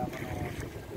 got one on.